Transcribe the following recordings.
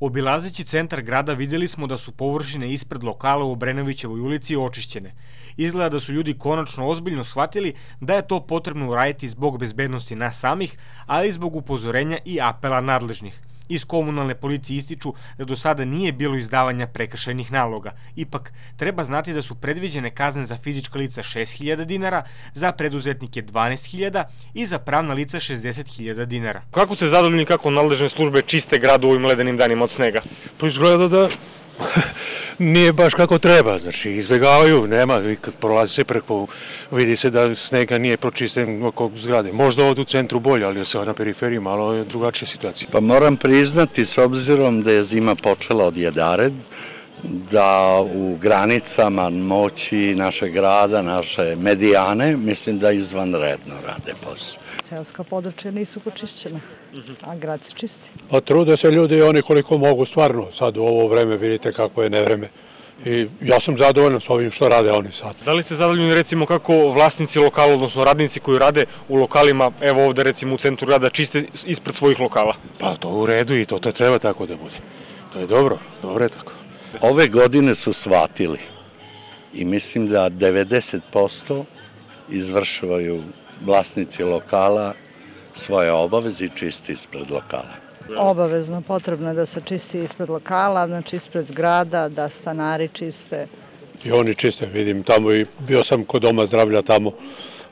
Obilazeći centar grada videli smo da su površine ispred lokala u Obrenovićevoj ulici očišćene. Izgleda da su ljudi konačno ozbiljno shvatili da je to potrebno uraditi zbog bezbednosti nas samih, ali i zbog upozorenja i apela nadležnih. Iz komunalne policije ističu da do sada nije bilo izdavanja prekršajnih naloga. Ipak, treba znati da su predviđene kazne za fizička lica 6.000 dinara, za preduzetnike 12.000 i za pravna lica 60.000 dinara. Kako ste zadovoljni kako nadležne službe čiste grad u ovim ledenim danima od snega? Pa izgleda da nije baš kako treba, znači izbjegavaju, nema, i kad prolazi se preko, vidi se da snega nije pročisten oko zgrade. Možda ovdje u centru bolje, ali se na periferiji malo je drugačija situacija. Pa moram priznati, s obzirom da je zima počela od jedared, da u granicama moći našeg grada, naše medijane, mislim da izvanredno rade posao. Selska područja nisu počišćena, a grad se čisti. Pa trude se ljudi i oni koliko mogu stvarno, sad u ovo vreme vidite kako je nevreme. I ja sam zadovoljan s ovim što rade oni sad. Da li ste zadovoljni recimo kako vlasnici lokala, odnosno radnici koji rade u lokalima, evo ovde recimo u centru grada, čiste ispred svojih lokala? Pa to u redu i to, to treba tako da bude. To je dobro, dobro je tako. Ove godine su shvatili i mislim da 90% izvršavaju vlasnici lokala svoje obaveze i čisti ispred lokala. Obavezno potrebno je da se čisti ispred lokala, znači ispred zgrada, da stanari čiste. I oni čiste, vidim tamo i bio sam kod doma zdravlja tamo.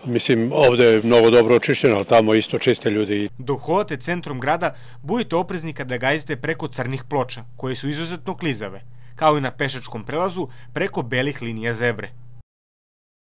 Mislim, ovde je mnogo dobro očišćeno, ali tamo isto čiste ljudi. Dok hodate centrom grada, budite oprezni kada gajzite preko crnih ploča, koje su izuzetno klizave, kao i na pešačkom prelazu preko belih linija zebre.